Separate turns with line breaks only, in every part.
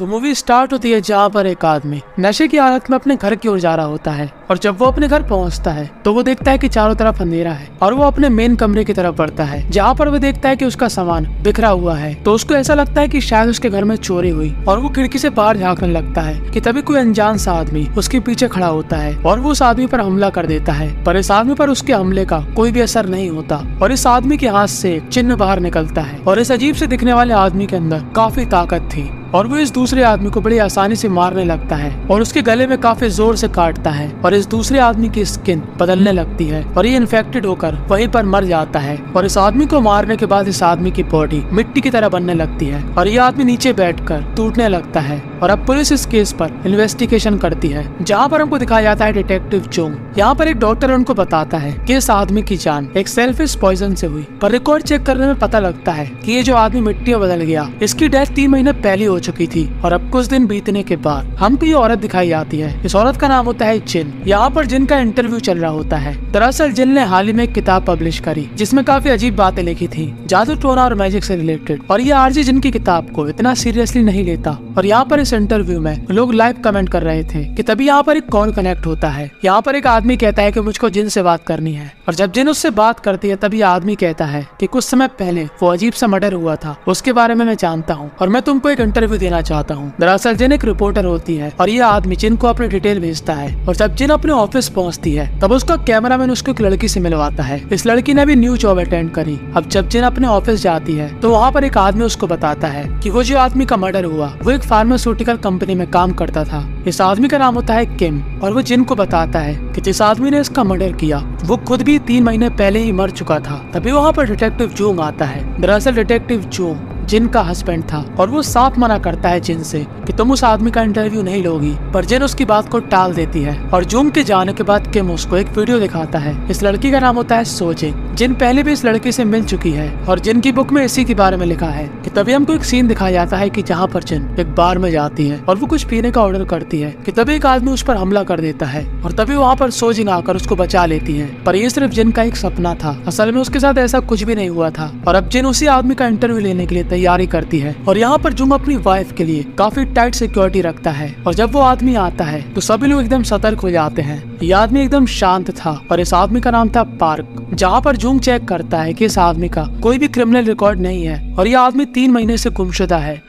तो movie start होती है जहाँ पर एक आदमी नशे की हालत में अपने घर की ओर जा रहा होता है और जब वो अपने घर पहुँचता है तो वो देखता है कि चारों तरफ़ अंधेरा है और वो अपने मेन कमरे की तरफ़ बढ़ता है। जहाँ पर वो देखता है कि उसका सामान बिखरा हुआ है तो उसको ऐसा लगता है कि शायद उसके घर में चोरी हुई और वो खिड़की से बाहर झाँकने लगता है की तभी कोई अनजान सा आदमी उसके पीछे खड़ा होता है और वो उस आदमी पर हमला कर देता है। पर इस आदमी पर उसके हमले का कोई भी असर नहीं होता और इस आदमी के हाथ से चिन्ह बाहर निकलता है और इस अजीब से दिखने वाले आदमी के अंदर काफ़ी ताकत थी। और वो इस दूसरे आदमी को बड़ी आसानी से मारने लगता है और उसके गले में काफ़ी ज़ोर से काटता है और इस दूसरे आदमी की स्किन बदलने लगती है और ये इन्फेक्टेड होकर वहीं पर मर जाता है और इस आदमी को मारने के बाद इस आदमी की बॉडी मिट्टी की तरह बनने लगती है और ये आदमी नीचे बैठकर टूटने लगता है और अब पुलिस इस केस पर इन्वेस्टिगेशन करती है, जहाँ पर हमको दिखाया जाता है डिटेक्टिव जोंग। यहाँ पर एक डॉक्टर उनको बताता है कि इस आदमी की जान एक सेल्फिश पॉइजन से हुई, पर रिकॉर्ड चेक करने में पता लगता है कि ये जो आदमी मिट्टी में बदल गया, इसकी डेथ तीन महीने पहले हो चुकी थी और अब कुछ दिन बीतने के बाद हमको ये औरत दिखाई जाती है। इस औरत का नाम होता है जिन। यहाँ पर जिन का इंटरव्यू चल रहा होता है। दरअसल जिन ने हाल ही में एक किताब पब्लिश करी, जिसमें काफ़ी अजीब बातें लिखी थी। जादू टोना और मैजिक से रिलेटेड। और ये आरजी जिन की किताब को इतना सीरियसली नहीं लेता। और यहाँ पर इस इंटरव्यू में लोग लाइव कमेंट कर रहे थे कि तभी यहाँ पर एक कॉल कनेक्ट होता है। यहाँ पर एक आदमी कहता है कि मुझको जिन से बात करनी है। और जब जिन उससे बात करती है, तभी आदमी कहता है कि कुछ समय पहले वो अजीब सा मर्डर हुआ था। उसके बारे में मैं जानता हूँ। और मैं तुमको एक इंटरव्यू देना चाहता हूँ। दरअसल जिन एक रिपोर्टर होती है और ये आदमी जिन को अपनी डिटेल भेजता है और जब जिन अपने ऑफ़िस पहुँचती है, तब उसका कैमरामैन उसको एक लड़की से मिलवाता है। इस लड़की ने भी न्यू जॉब अटेंड करी। अब जब जिन अपने ऑफ़िस जाती है तो वहाँ पर एक आदमी उसको बताता है कि वो जो आदमी का मर्डर हुआ, वो एक फार्मास्यूटिकल कंपनी में काम करता था। इस आदमी का नाम होता है किम और वो जिन को बताता है कि जिस आदमी ने इसका मर्डर किया, वो खुद भी तीन महीने पहले ही मर चुका था। तभी वहाँ पर डिटेक्टिव जोंग आता है। दरअसल डिटेक्टिव जोंग जिन का हस्बैंड था और वो साफ़ मना करता है जिन से कि तुम उस आदमी का इंटरव्यू नहीं लोगी, पर जिन उसकी बात को टाल देती है। और जूम के जाने के बाद किम उसको एक वीडियो दिखाता है। इस लड़की का नाम होता है सोजिंग जिन पहले भी इस लड़की से मिल चुकी है और जिन की बुक में इसी के बारे में लिखा है कि तभी हमको एक सीन दिखाया जाता है कि जहाँ पर जिन एक बार में जाती है और वो कुछ पीने का ऑर्डर करती है कि तभी एक आदमी उस पर हमला कर देता है और तभी वहाँ पर सोजिंग आकर उसको बचा लेती है। पर ये सिर्फ़ जिन का एक सपना था। असल में उसके साथ ऐसा कुछ भी नहीं हुआ था। और अब जिन उसी आदमी का इंटरव्यू लेने के लिए तैयारी करती है और यहाँ पर जुम अपनी वाइफ के लिए काफ़ी टाइट सिक्योरिटी रखता है। और जब वो आदमी आता है तो सभी लोग एकदम सतर्क हो जाते हैं। ये आदमी एकदम शांत था और इस आदमी का नाम था पार्क, जहाँ पर जुम चेक करता है कि इस आदमी का कोई भी क्रिमिनल रिकॉर्ड नहीं है और ये आदमी तीन महीने से गुमशुदा है।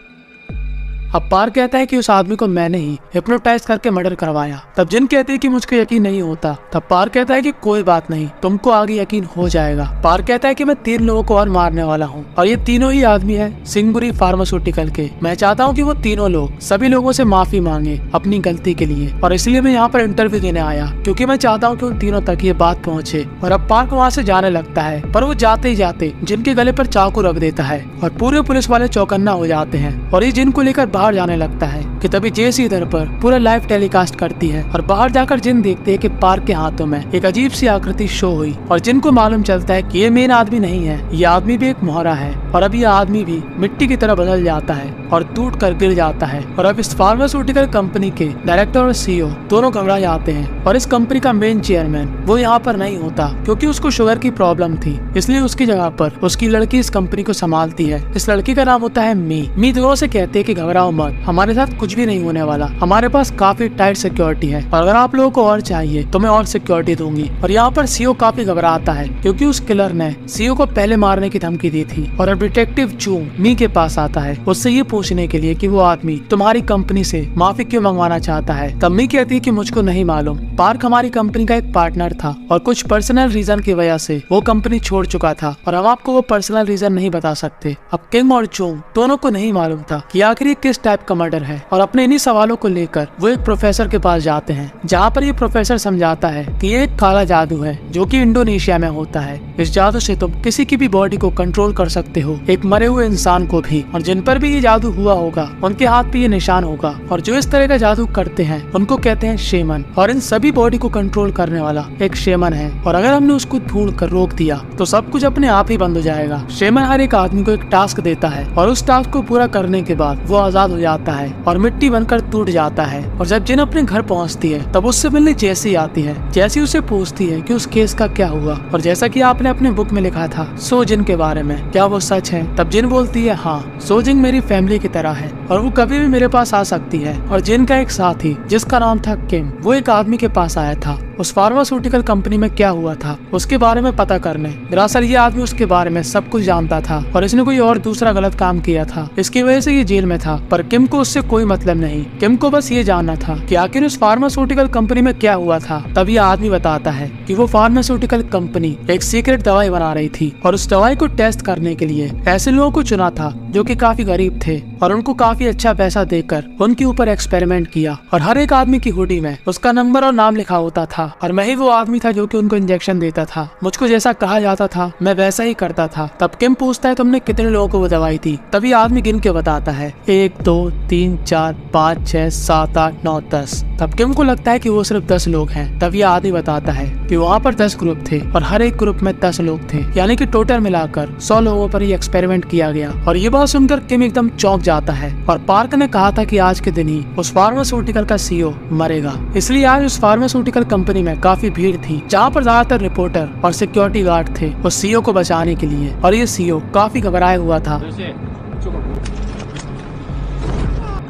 अब पार कहता है कि उस आदमी को मैंने ही हिप्नोटाइज करके मर्डर करवाया। तब जिन कहती है कि मुझको यकीन नहीं होता, तब पार कहता है कि कोई बात नहीं, तुमको आगे यकीन हो जाएगा। पार कहता है कि मैं तीन लोगों को और मारने वाला हूँ, और ये तीनों ही आदमी है सिंगुरी फार्मास्यूटिकल के। मैं चाहता हूँ की वो तीनों लोग सभी लोगों से माफ़ी मांगे अपनी गलती के लिए, और इसलिए मैं यहाँ पर इंटरव्यू देने आया, क्योंकि मैं चाहता हूँ की उन तीनों तक ये बात पहुँचे, और अब पार्क वहाँ से जाने लगता है, पर वो जाते ही जाते जिनके गले पर चाकू रख देता है, और पूरे पुलिस वाले चौकन्ना हो जाते हैं, और ये जिनको लेकर बाहर जाने लगता है कि तभी जेसी इधर पर पूरा लाइव टेलीकास्ट करती है और बाहर जाकर जिन देखते हैं कि पार्क के हाथों में एक अजीब सी आकृति शो हुई और जिनको मालूम चलता है कि ये मेन आदमी नहीं है, ये आदमी भी एक मोहरा है और अब ये आदमी भी मिट्टी की तरह बदल जाता है और टूट कर गिर जाता है और अब इस फार्मास्यूटिकल कंपनी के डायरेक्टर और सीईओ दोनों घबरा जाते हैं और इस कंपनी का मेन चेयरमैन वो यहाँ पर नहीं होता क्योंकि उसको शुगर की प्रॉब्लम थी। इसलिए उसकी जगह पर उसकी लड़की इस कंपनी को संभालती है। इस लड़की का नाम होता है मी। मी दोनों से कहते हैं कि घबराओ मत हमारे साथ कुछ भी नहीं होने वाला। हमारे पास काफ़ी टाइट सिक्योरिटी है, और अगर आप लोगों को और चाहिए तो मैं और सिक्योरिटी दूँगी। और यहाँ पर सीओ काफ़ी घबराता है, क्योंकि उस किलर ने सीओ को पहले मारने की धमकी दी थी, और अब डिटेक्टिव चू मी के पास आता है, उससे ये पूछने के लिए कि वो आदमी तुम्हारी कंपनी से माफ़ी क्यों मंगवाना चाहता है? तब मी कहती है कि मुझको नहीं मालूम। पार्क हमारी कंपनी का एक पार्टनर था, और कुछ पर्सनल रीजन की वजह से वो कंपनी छोड़ चुका था। और हम आपको वो पर्सनल रीजन नहीं बता सकते। अब किंग और चोंग दोनों को नहीं मालूम था कि आखिर ये किस टाइप का मर्डर है। और अपने इन्हीं सवालों को लेकर वो एक प्रोफेसर के पास जाते हैं, जहाँ पर ये प्रोफेसर समझाता है कि ये एक काला जादू है, जो कि इंडोनेशिया में होता है। इस जादू से तुम किसी की भी बॉडी को कंट्रोल कर सकते हो, एक मरे हुए इंसान को भी। और जिन पर भी ये जादू हुआ होगा, उनके हाथ पे ये निशान होगा। और जो इस तरह का जादू करते हैं, उनको कहते हैं शेमन। और इन सभी बॉडी को कंट्रोल करने वाला एक शेमन है। और अगर हमने उसको ढूंढ कर रोक दिया तो सब कुछ अपने आप ही बंद हो जाएगा। शेमन हर एक आदमी को एक टास्क देता है, और उस टास्क को पूरा करने के बाद वो आज़ाद हो जाता है और मिट्टी बनकर टूट जाता है। और जब जिन अपने घर पहुँचती है, तब उससे मिलने जैसी आती है, जैसी उसे पूछती है कि उस केस का क्या हुआ। और जैसा कि आपने अपने बुक में लिखा था सोजिन के बारे में, क्या वो सच है? तब जिन बोलती है हाँ सोजिन मेरी फैमिली की तरह है। और वो कभी भी मेरे पास आ सकती है। और जिन का एक साथी, जिसका नाम था किम, वो एक आदमी के पास आया था। उस फार्मास्यूटिकल कंपनी में क्या हुआ था, उसके बारे में पता करने। दरअसल ये आदमी उसके बारे में सब कुछ जानता था और इसने कोई और दूसरा गलत काम किया था। इसकी वजह से ये जेल में था, पर किम को उससे कोई मतलब नहीं। किम को बस ये जानना था कि आखिर उस फार्मास्यूटिकल कंपनी में क्या हुआ था। तब ये आदमी बताता है कि वो फार्मास्यूटिकल कंपनी एक सीक्रेट दवाई बना रही थी और उस दवाई को टेस्ट करने के लिए ऐसे लोगों को चुना था जो कि काफ़ी गरीब थे। और उनको काफ़ी अच्छा पैसा देकर उनके ऊपर एक्सपेरिमेंट किया। और हर एक आदमी की हुडी में उसका नंबर और नाम लिखा होता था। और मैं ही वो आदमी था जो कि उनको इंजेक्शन देता था। मुझको जैसा कहा जाता था, मैं वैसा ही करता था। तब किम पूछता है, तुमने कितने लोगों को वो दवाई दी? तभी आदमी गिन के बताता है, एक, दो, तीन, चार, पाँच, छह, सात, आठ, नौ, दस। तब किम को लगता है कि वो सिर्फ़ दस लोग हैं। तब ये आदमी बताता है कि वहाँ पर दस ग्रुप थे और हर एक ग्रुप में दस लोग थे। यानी कि टोटल मिलाकर सौ लोगों पर ये एक्सपेरिमेंट किया गया। और ये बात सुनकर किम एकदम चौंक जाता है। और पार्क ने कहा था कि आज के दिन ही उस फार्मास्यूटिकल का सीईओ मरेगा। इसलिए आज उस फार्मास्यूटिकल कंपनी में काफ़ी भीड़ थी, जहाँ पर ज़्यादातर रिपोर्टर और सिक्योरिटी गार्ड थे उस सीईओ को बचाने के लिए। और ये सीईओ काफ़ी घबराया हुआ था।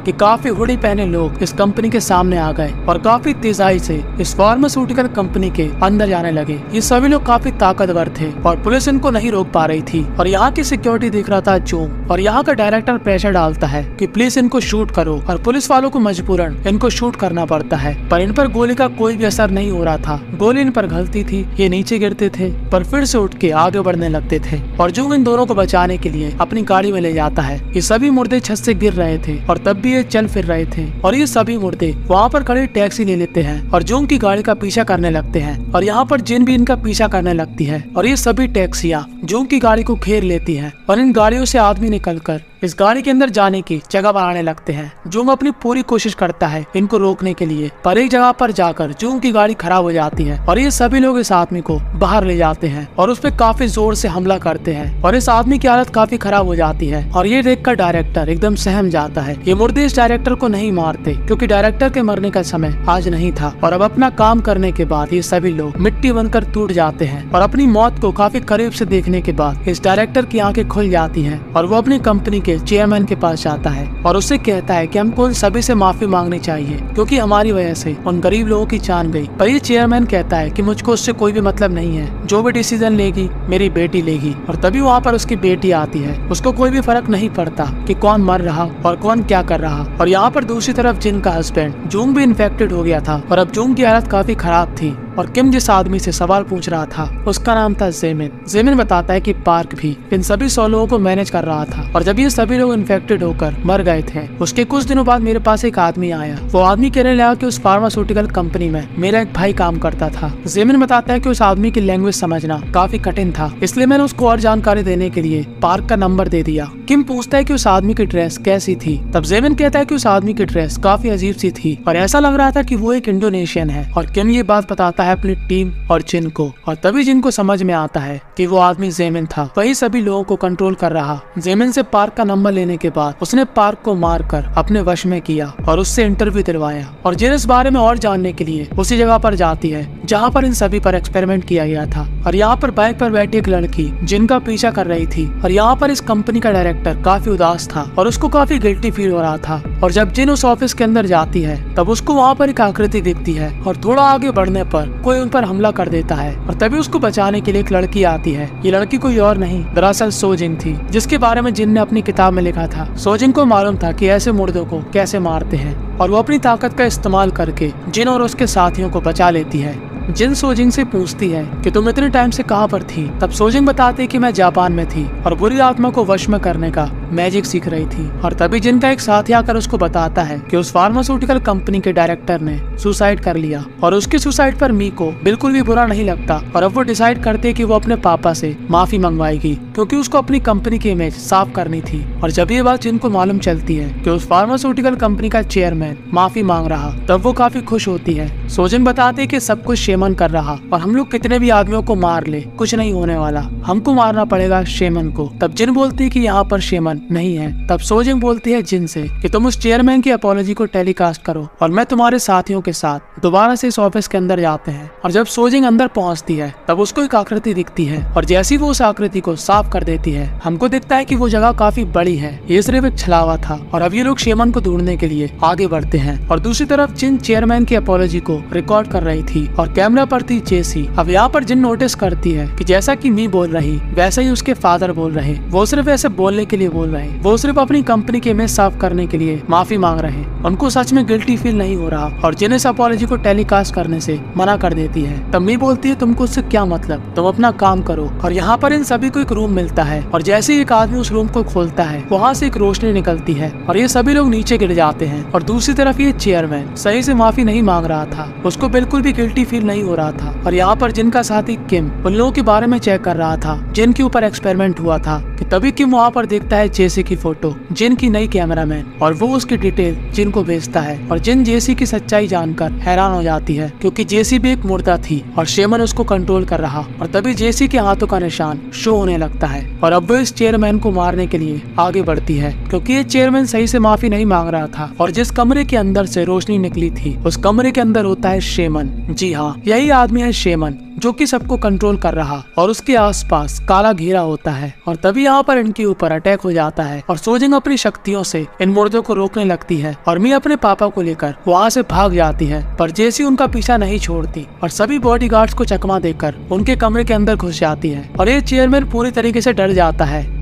कि काफ़ी हुडी पहने लोग इस कंपनी के सामने आ गए और काफ़ी तेजाई से इस फार्मास्यूटिकल कंपनी के अंदर जाने लगे। ये सभी लोग काफ़ी ताकतवर थे और पुलिस इनको नहीं रोक पा रही थी। और यहाँ की सिक्योरिटी दिख रहा था जूम और यहाँ का डायरेक्टर प्रेशर डालता है कि प्लीज़ इनको शूट करो और पुलिस वालों को मजबूरन इनको शूट करना पड़ता है। पर इन पर गोली का कोई भी असर नहीं हो रहा था। गोली इन पर गलती थी, ये नीचे गिरते थे, पर फिर से उठ के आगे बढ़ने लगते थे और जूम इन दोनों को बचाने के लिए अपनी गाड़ी में ले जाता है। ये सभी मुर्दे छत से गिर रहे थे और तब भी ये चल फिर रहे थे और ये सभी मुर्दे वहाँ पर खड़े टैक्सी ले लेते हैं और जूम की गाड़ी का पीछा करने लगते हैं और यहाँ पर जिन भी इनका पीछा करने लगती है और ये सभी टैक्सियाँ जूम की गाड़ी को घेर लेती है और इन गाड़ियों से आदमी निकलकर इस गाड़ी के अंदर जाने की जगह बनाने लगते हैं। जूम अपनी पूरी कोशिश करता है इनको रोकने के लिए, पर एक जगह पर जाकर जूम की गाड़ी खराब हो जाती है और ये सभी लोग इस आदमी को बाहर ले जाते हैं और उस पर काफ़ी ज़ोर से हमला करते हैं और इस आदमी की हालत काफ़ी खराब हो जाती है और ये देखकर डायरेक्टर एकदम सहम जाता है। ये मुर्दे इस डायरेक्टर को नहीं मारते, क्योंकि डायरेक्टर के मरने का समय आज नहीं था और अब अपना काम करने के बाद ये सभी लोग मिट्टी बनकर टूट जाते हैं और अपनी मौत को काफ़ी करीब से देखने के बाद इस डायरेक्टर की आँखें खुल जाती हैं और वो अपनी कंपनी के चेयरमैन के पास जाता है और उसे कहता है कि हमको सभी से माफ़ी मांगनी चाहिए, क्योंकि हमारी वजह से उन गरीब लोगों की जान गई। पर ये चेयरमैन कहता है कि मुझको उससे कोई भी मतलब नहीं है। जो भी डिसीज़न लेगी, मेरी बेटी लेगी। और तभी वहाँ पर उसकी बेटी आती है। उसको कोई भी फ़र्क नहीं पड़ता कि कौन मर रहा और कौन क्या कर रहा। और यहाँ पर दूसरी तरफ़ जिन का हस्बैंड जूंग भी इन्फेक्टेड हो गया था। और अब जूंग की हालत काफ़ी खराब थी। और किम जिस आदमी से सवाल पूछ रहा था, उसका नाम था जेमिन जेमिन बताता है कि पार्क भी इन सभी सौ लोगों को मैनेज कर रहा था। और जब ये सभी लोग इन्फेक्टेड होकर मर गए थे, उसके कुछ दिनों बाद मेरे पास एक आदमी आया। वो आदमी कहने लगा कि उस फार्मास्यूटिकल कंपनी में मेरा एक भाई काम करता था। जेमिन बताता है कि उस आदमी की लैंग्वेज समझना काफ़ी कठिन था, इसलिए मैंने उसको और जानकारी देने के लिए पार्क का नंबर दे दिया। किम पूछता है कि उस आदमी की ड्रेस कैसी थी। तब जेमिन कहता है कि उस आदमी की ड्रेस काफ़ी अजीब सी थी, और ऐसा लग रहा था कि वो एक इंडोनेशियन है। और किम ये बात बताता है अपनी टीम और जिन को, और तभी जिनको समझ में आता है कि वो आदमी जेमिन था। वही सभी लोगों को कंट्रोल कर रहा। जेमिन से पार्क का नंबर लेने के बाद उसने पार्क को मार कर अपने वश में किया और उससे इंटरव्यू दिलवाया। और जिन इस बारे में और जानने के लिए उसी जगह पर जाती है, जहाँ पर इन सभी पर एक्सपेरिमेंट किया गया था। और यहाँ पर बाइक पर बैठी एक लड़की, जिनका पीछा कर रही थी। और यहाँ पर इस कंपनी का डायरेक्टर काफ़ी उदास था और उसको काफ़ी गिल्टी फील हो रहा था। और जब जिन उस ऑफ़िस के अंदर जाती है, तब उसको वहाँ पर एक आकृति दिखती है और थोड़ा आगे बढ़ने पर कोई उन पर हमला कर देता है। और तभी उसको बचाने के लिए एक लड़की आती है। ये लड़की कोई और नहीं, दरअसल सोजिन थी, जिसके बारे में जिन ने अपनी किताब में लिखा था। सोजिन को मालूम था कि ऐसे मुर्दों को कैसे मारते हैं और वो अपनी ताकत का इस्तेमाल करके जिन और उसके साथियों को बचा लेती है। जिन सोजिंग से पूछती है कि तुम इतने टाइम से कहाँ पर थी, तब सोजिंग बताती कि मैं जापान में थी और बुरी आत्मा को वश में करने का मैजिक सीख रही थी और तभी जिन का एक साथी आकर उसको बताता है कि उस फार्मास्यूटिकल कंपनी के डायरेक्टर ने सुसाइड कर लिया और उसके सुसाइड पर मी को बिल्कुल भी बुरा नहीं लगता और अब वो डिसाइड करते कि वो अपने पापा से माफ़ी मंगवाएगी क्योंकि उसको अपनी कंपनी की इमेज साफ़ करनी थी और जब ये बात जिनको मालूम चलती है कि उस फार्मास्यूटिकल कंपनी का चेयरमैन माफ़ी मांग रहा, तब वो काफ़ी खुश होती है। सोजन बताते कि सब कुछ शेमन कर रहा और हम लोग कितने भी आदमियों को मार ले, कुछ नहीं होने वाला। हमको मारना पड़ेगा शेमन को। तब जिन बोलती है कि यहाँ पर शेमन नहीं है। तब सोजिंग बोलती है जिन से कि तुम उस चेयरमैन की अपोलॉजी को टेलीकास्ट करो और मैं तुम्हारे साथियों के साथ दोबारा से इस ऑफ़िस के अंदर जाते हैं। और जब सोजिंग अंदर पहुँचती है, तब उसको एक आकृति दिखती है और जैसी वो उस आकृति को साफ़ कर देती है, हमको दिखता है की वो जगह काफ़ी बड़ी है। ये सिर्फ़ एक छलावा था और अब ये लोग शेमन को ढूँढने के लिए आगे बढ़ते हैं। और दूसरी तरफ़ जिन चेयरमैन की अपोलॉजी को रिकॉर्ड कर रही थी और कैमरा पर थी जेसी अब यहाँ पर जिन नोटिस करती है कि जैसा कि मी बोल रही, वैसा ही उसके फादर बोल रहे। वो सिर्फ़ ऐसे बोलने के लिए बोल रहे वो सिर्फ़ अपनी कंपनी के इमेज साफ़ करने के लिए माफ़ी मांग रहे हैं। उनको सच में गिल्टी फील नहीं हो रहा और जिन इस अपोलॉजी को टेलीकास्ट करने से मना कर देती है। तब मी बोलती है, तुमको उससे क्या मतलब? तुम अपना काम करो। और यहाँ पर इन सभी को एक रूम मिलता है और जैसे ही एक आदमी उस रूम को खोलता है, वहाँ से एक रोशनी निकलती है और ये सभी लोग नीचे गिर जाते हैं और दूसरी तरफ़ ये चेयरमैन सही से माफ़ी नहीं मांग रहा था। उसको बिल्कुल भी गिल्टी फील नहीं हो रहा था और यहाँ पर जिनका साथी किम उन लोगों के बारे में चेक कर रहा था, जिनके ऊपर एक्सपेरिमेंट हुआ था कि तभी किम वहाँ पर देखता है जेसी की फ़ोटो जिन की नई कैमरामैन, और वो उसकी डिटेल जिन को भेजता है, और जिन जेसी की सच्चाई जानकर हैरान हो जाती है, क्योंकि जेसी भी एक मुर्दा थी, और शेमन उसको कंट्रोल कर रहा, और तभी जेसी के हाथों का निशान शो होने लगता है, और अब वो इस चेयरमैन को मारने के लिए आगे बढ़ती है, क्योंकि ये चेयरमैन सही से माफ़ी नहीं मांग रहा था, और जिस कमरे के अंदर से रोशनी निकली थी, उस कमरे के अंदर होता है शेमन। जी हाँ यही आदमी है शेमन। जो कि सबको कंट्रोल कर रहा और उसके आसपास काला घेरा होता है और तभी यहाँ पर इनके ऊपर अटैक हो जाता है और सोजिंग अपनी शक्तियों से इन मुर्दों को रोकने लगती है और मी अपने पापा को लेकर वहाँ से भाग जाती है, पर जैसी उनका पीछा नहीं छोड़ती और सभी बॉडी को चकमा देकर उनके कमरे के अंदर घुस जाती है और ये चेयरमैन पूरी तरीके ऐसी डर जाता है।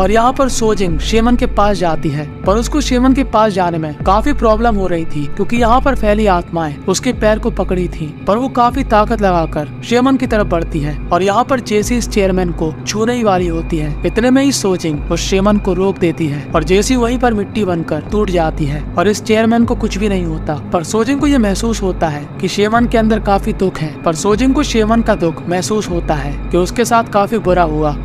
और यहाँ पर सोजिंग शेमन के पास जाती है। पर उसको शेमन के पास जाने में काफ़ी प्रॉब्लम हो रही थी, क्योंकि यहाँ पर फैली आत्माएँ, उसके पैर को पकड़ी थी। पर वो काफ़ी ताकत लगाकर शेमन की तरफ़ बढ़ती है और यहाँ पर जेसी इस चेयरमैन को छूने ही वाली होती है, इतने में ही सोजिंग उस शेमन को रोक देती है और जेसी वहीं पर मिट्टी बनकर टूट जाती है और इस चेयरमैन को कुछ भी नहीं होता। पर सोजिंग को ये महसूस होता है कि शेमन के अंदर काफ़ी दुख है। पर सोजिंग को शेमन का दुख महसूस होता है कि उसके साथ काफ़ी बुरा हुआ।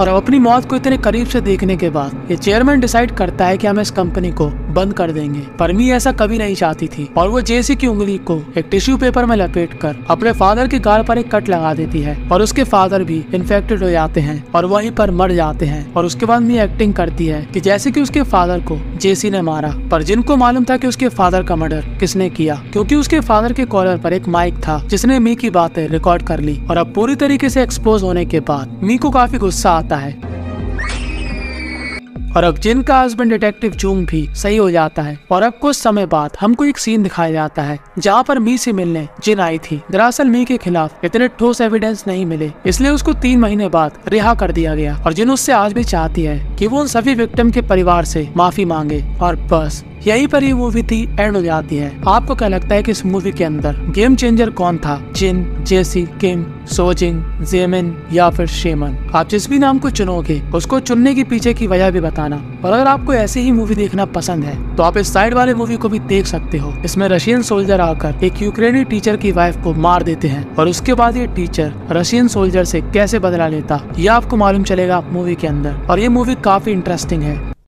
और अपनी मौत को इतने करीब से देखने के बाद ये चेयरमैन डिसाइड करता है कि हम इस कंपनी को बंद कर देंगे। पर मी ऐसा कभी नहीं चाहती थी। और वो जेसी की उंगली को एक टिश्यू पेपर में लपेट कर अपने फादर के गाल पर एक कट लगा देती है। और उसके फादर भी इन्फेक्टेड हो जाते हैं और वहीं पर मर जाते हैं। और उसके बाद मी एक्टिंग करती है कि जैसे कि उसके फादर को जेसी ने मारा। पर जिनको मालूम था कि उसके फादर का मर्डर किसने किया, क्योंकि उसके फादर के कॉलर पर एक माइक था, जिसने मी की बातें रिकॉर्ड कर ली। और अब पूरी तरीके से एक्सपोज होने के बाद मी को काफ़ी गुस्सा आता है। और अब जिन का हस्बैंड डिटेक्टिव जूंग भी सही हो जाता है, और अब कुछ समय बाद हमको एक सीन दिखाया जाता है, जहाँ पर मी से मिलने जिन आई थी। दरअसल मी के खिलाफ इतने ठोस एविडेंस नहीं मिले, इसलिए उसको तीन महीने बाद रिहा कर दिया गया। और जिन उससे आज भी चाहती है कि वो उन सभी विक्टिम के परिवार से माफ़ी मांगे, और बस। यही पर ये मूवी थी एंड हो जाती है। आपको क्या लगता है कि इस मूवी के अंदर गेम चेंजर कौन था? जिन जेसी किम सोजिंग जेमिन या फिर शेमन आप जिस भी नाम को चुनोगे, उसको चुनने के पीछे की वजह भी बताना। और अगर आपको ऐसी ही मूवी देखना पसंद है तो आप इस साइड वाले मूवी को भी देख सकते हो। इसमें रशियन सोल्जर आकर एक यूक्रेनी टीचर की वाइफ को मार देते हैं और उसके बाद ये टीचर रशियन सोल्जर से कैसे बदला लेता, ये आपको मालूम चलेगा मूवी के अंदर। और ये मूवी काफ़ी इंटरेस्टिंग है।